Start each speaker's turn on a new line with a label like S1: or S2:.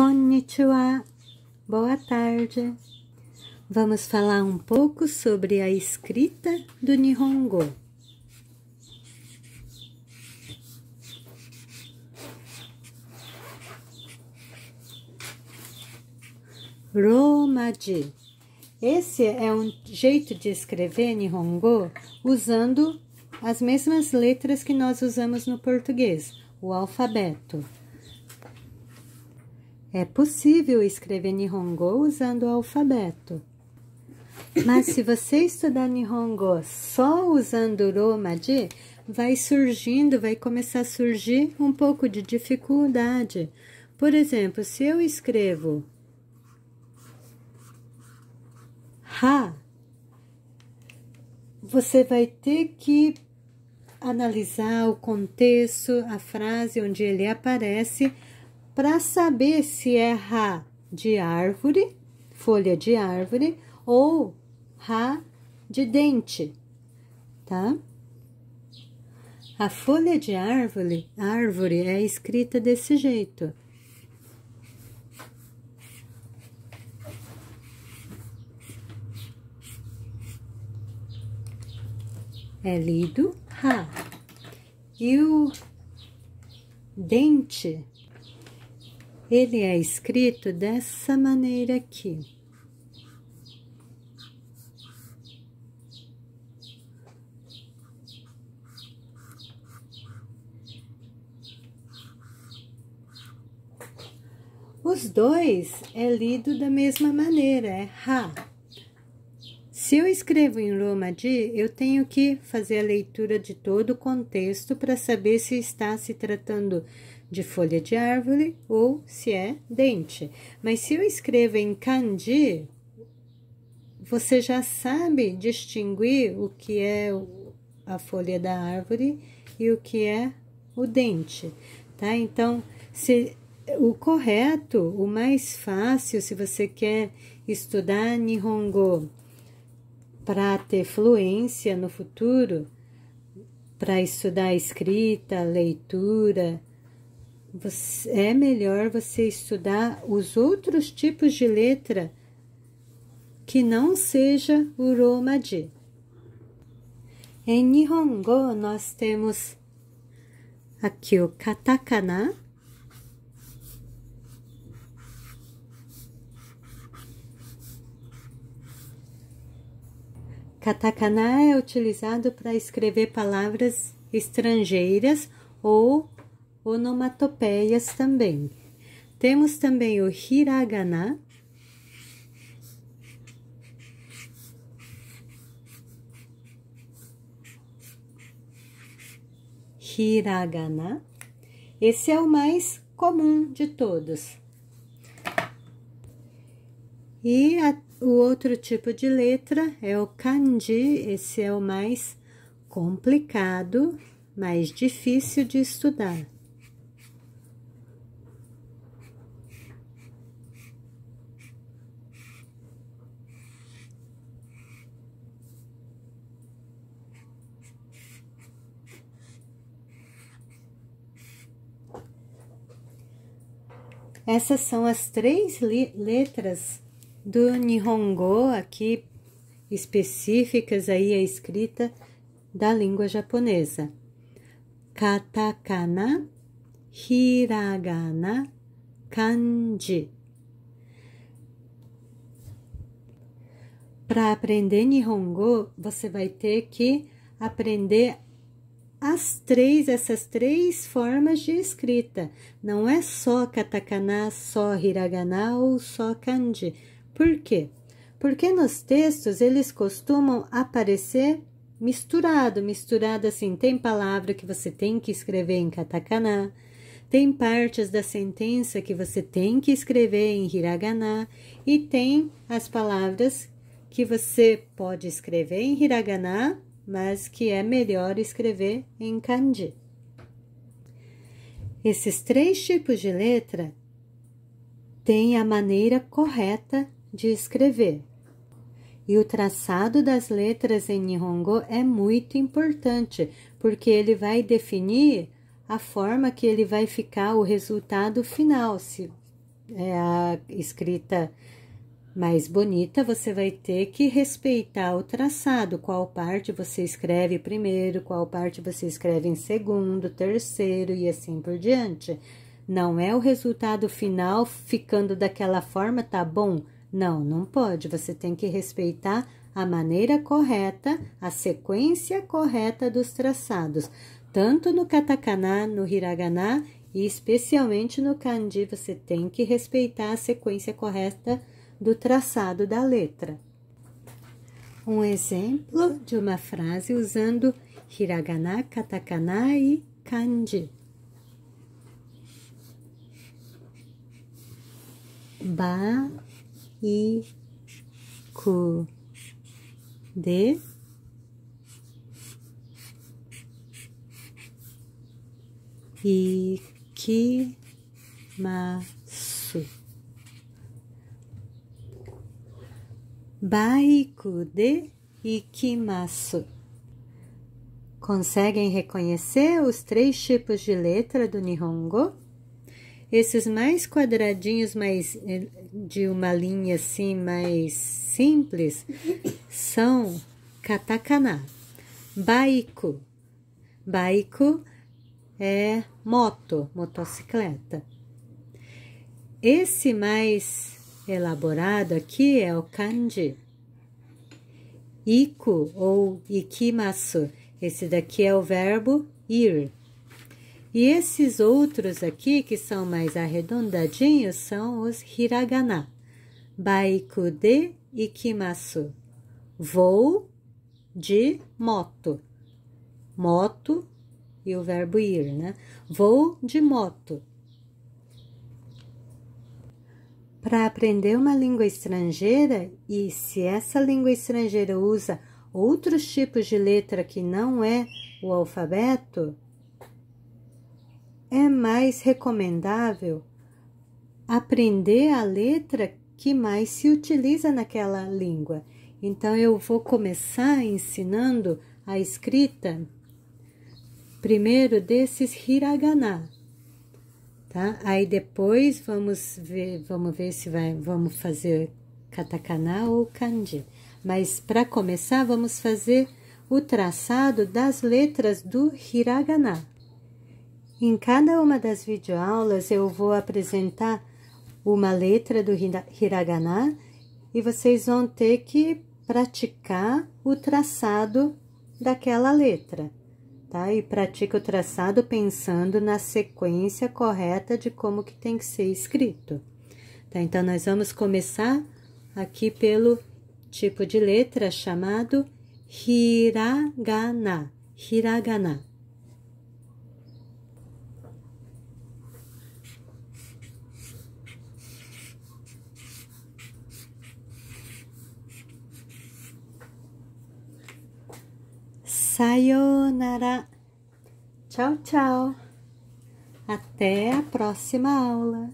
S1: Konnichiwa, boa tarde. Vamos falar um pouco sobre a escrita do Nihongo. Romaji. Esse é um jeito de escrever Nihongo usando as mesmas letras que nós usamos no português, o alfabeto. É possível escrever Nihongo usando o alfabeto. Mas se você estudar Nihongo só usando Romaji, vai surgindo, vai começar a surgir um pouco de dificuldade. Por exemplo, se eu escrevo Ha, você vai ter que analisar o contexto, a frase onde ele aparece para saber se é Ra de árvore, folha de árvore, ou Ra de dente, tá? A folha de árvore, árvore é escrita desse jeito. É lido Ra. E o dente ele é escrito dessa maneira aqui. Os dois é lido da mesma maneira, é Ra. Se eu escrevo em Romaji, eu tenho que fazer a leitura de todo o contexto para saber se está se tratando de folha de árvore ou se é dente. Mas se eu escrevo em kanji, você já sabe distinguir o que é a folha da árvore e o que é o dente, tá? Então, se o correto, o mais fácil, se você quer estudar Nihongo para ter fluência no futuro, para estudar escrita, leitura, é melhor você estudar os outros tipos de letra que não seja o Romaji. Em Nihongo, nós temos aqui o katakana, Katakana é utilizado para escrever palavras estrangeiras ou onomatopeias também. Temos também o hiragana. Hiragana. Esse é o mais comum de todos. E a, o outro tipo de letra é o kanji, esse é o mais complicado, mais difícil de estudar. Essas são as três letras do Nihongo aqui específicas aí a escrita da língua japonesa. Katakana, hiragana, kanji. Para aprender Nihongo, você vai ter que aprender as três, essas três formas de escrita. Não é só katakana, só hiragana ou só kanji. Por quê? Porque nos textos eles costumam aparecer misturado, misturado assim, tem palavra que você tem que escrever em katakana, tem partes da sentença que você tem que escrever em hiragana e tem as palavras que você pode escrever em hiragana mas que é melhor escrever em kanji. Esses três tipos de letra têm a maneira correta de escrever. E o traçado das letras em Nihongo é muito importante, porque ele vai definir a forma que ele vai ficar o resultado final, se é a escrita mais bonita, você vai ter que respeitar o traçado, qual parte você escreve primeiro, qual parte você escreve em segundo, terceiro e assim por diante. Não é o resultado final ficando daquela forma, tá bom? Não, não pode. Você tem que respeitar a maneira correta, a sequência correta dos traçados, tanto no katakana, no hiragana e especialmente no kanji, você tem que respeitar a sequência correta do traçado da letra. Um exemplo de uma frase usando hiragana, katakana e kanji. Ba i ku de ikimasu. Baiku de ikimasu. Conseguem reconhecer os três tipos de letra do Nihongo? Esses mais quadradinhos, mais eh, de uma linha assim mais simples, são katakana. Baiku. Baiku é moto, motocicleta. Esse mais elaborado aqui é o kanji. Iku ou ikimasu. Esse daqui é o verbo ir. E esses outros aqui, que são mais arredondadinhos, são os hiragana. Baiku de ikimasu. Vou de moto. Moto e o verbo ir, né? Vou de moto. Para aprender uma língua estrangeira, e se essa língua estrangeira usa outros tipos de letra que não é o alfabeto, é mais recomendável aprender a letra que mais se utiliza naquela língua. Então, eu vou começar ensinando a escrita primeiro desses hiragana, tá? Aí depois vamos ver, vamos ver se vai, vamos fazer katakana ou kanji. Mas para começar, vamos fazer o traçado das letras do hiragana. Em cada uma das videoaulas eu vou apresentar uma letra do hiragana e vocês vão ter que praticar o traçado daquela letra tá? E pratica o traçado pensando na sequência correta de como que tem que ser escrito, tá? Então, nós vamos começar aqui pelo tipo de letra chamado hiragana, hiragana. Sayonara. Tchau, tchau. Até a próxima aula.